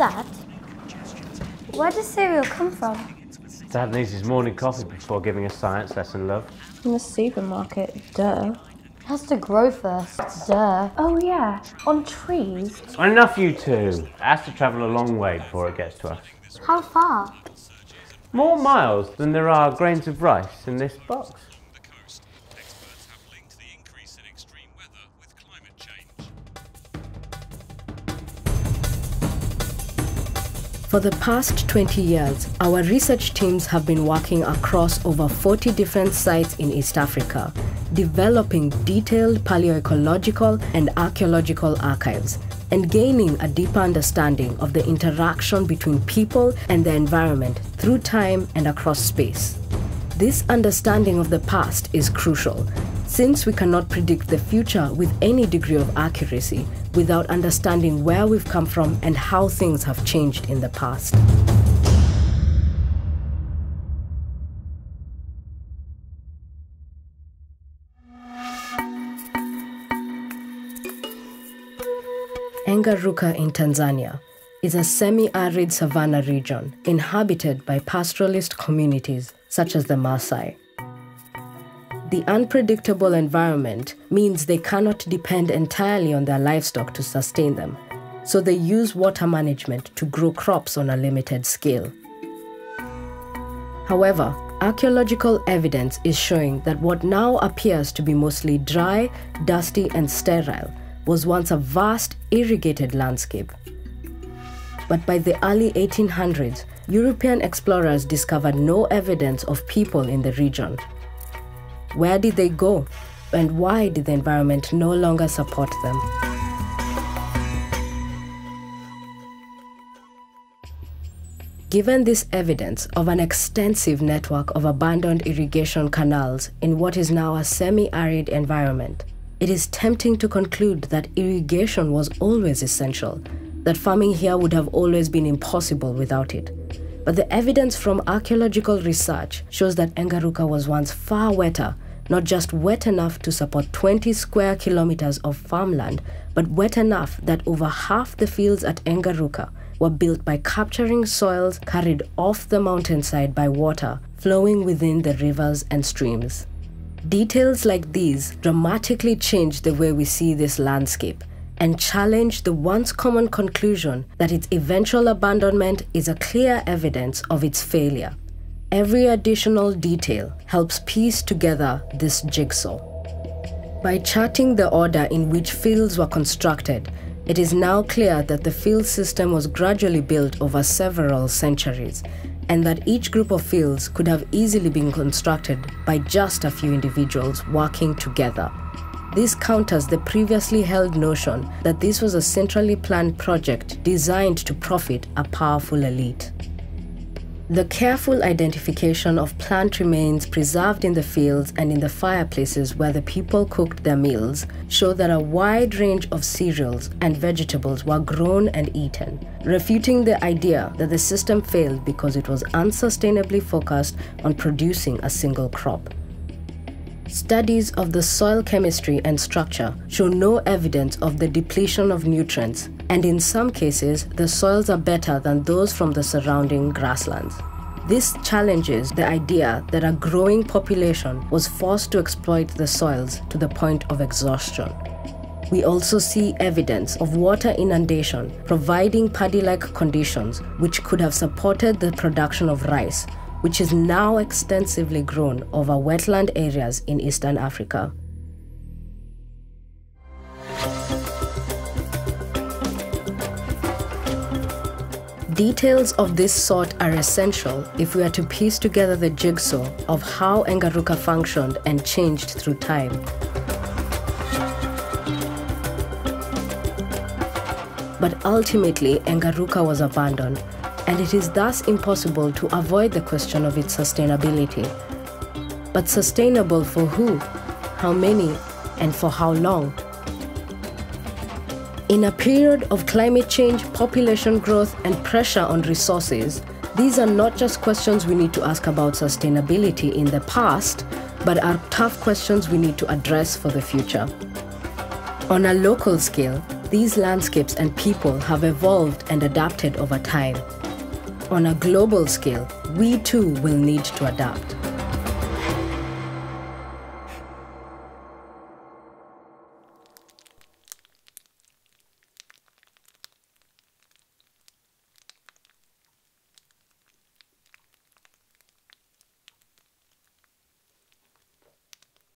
Dad, where does cereal come from? Dad needs his morning coffee before giving a science lesson, love. From the supermarket, duh. It has to grow first, duh. Oh yeah, on trees. Enough, you two. It has to travel a long way before it gets to us. How far? More miles than there are grains of rice in this box. For the past 20 years, our research teams have been working across over 40 different sites in East Africa, developing detailed paleoecological and archaeological archives, and gaining a deeper understanding of the interaction between people and the environment through time and across space. This understanding of the past is crucial, since we cannot predict the future with any degree of accuracy without understanding where we've come from and how things have changed in the past. Engaruka in Tanzania is a semi-arid savanna region inhabited by pastoralist communities such as the Maasai. The unpredictable environment means they cannot depend entirely on their livestock to sustain them, so they use water management to grow crops on a limited scale. However, archaeological evidence is showing that what now appears to be mostly dry, dusty, and sterile was once a vast irrigated landscape. But by the early 1800s, European explorers discovered no evidence of people in the region. Where did they go? And why did the environment no longer support them? Given this evidence of an extensive network of abandoned irrigation canals in what is now a semi arid environment, it is tempting to conclude that irrigation was always essential, that farming here would have always been impossible without it. But the evidence from archaeological research shows that Engaruka was once far wetter, not just wet enough to support 20 square kilometers of farmland, but wet enough that over half the fields at Engaruka were built by capturing soils carried off the mountainside by water flowing within the rivers and streams. Details like these dramatically change the way we see this landscape and challenge the once common conclusion that its eventual abandonment is a clear evidence of its failure. Every additional detail helps piece together this jigsaw. By charting the order in which fields were constructed, it is now clear that the field system was gradually built over several centuries, and that each group of fields could have easily been constructed by just a few individuals working together. This counters the previously held notion that this was a centrally planned project designed to profit a powerful elite. The careful identification of plant remains preserved in the fields and in the fireplaces where the people cooked their meals show that a wide range of cereals and vegetables were grown and eaten, refuting the idea that the system failed because it was unsustainably focused on producing a single crop. Studies of the soil chemistry and structure show no evidence of the depletion of nutrients, and in some cases, the soils are better than those from the surrounding grasslands. This challenges the idea that a growing population was forced to exploit the soils to the point of exhaustion. We also see evidence of water inundation providing paddy like conditions which could have supported the production of rice, which is now extensively grown over wetland areas in eastern Africa. Details of this sort are essential if we are to piece together the jigsaw of how Engaruka functioned and changed through time. But ultimately, Engaruka was abandoned, and it is thus impossible to avoid the question of its sustainability. But sustainable for who, how many, and for how long? In a period of climate change, population growth, and pressure on resources, these are not just questions we need to ask about sustainability in the past, but are tough questions we need to address for the future. On a local scale, these landscapes and people have evolved and adapted over time. On a global scale, we too will need to adapt.